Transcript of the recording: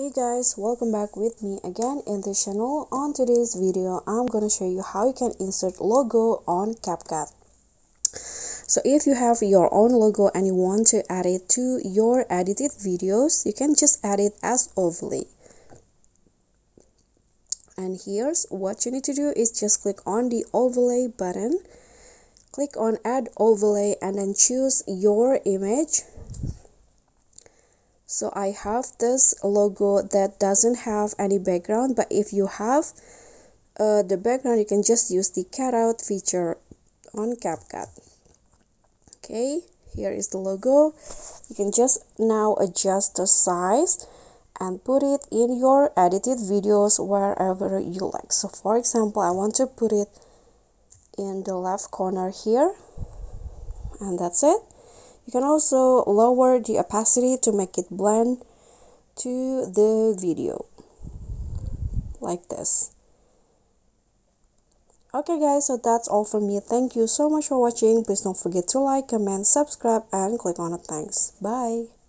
hey guys welcome back with me again in this channel. On today's video i'm to show you how you can insert logo on CapCut. So if you have your own logo and you want to add it to your edited videos you can just add it as overlay and here's what you need to do is just click on the overlay button. Click on add overlay and then choose your image so I have this logo that doesn't have any background but if you have uh, the background you can just use the cutout feature on CapCut. Okay here is the logo. You can just now adjust the size and put it in your edited videos wherever you like. So for example I want to put it in the left corner here and that's it you can also lower the opacity to make it blend to the video like this. Okay guys so that's all from me. Thank you so much for watching. Please don't forget to like comment subscribe and click on the thanks. Bye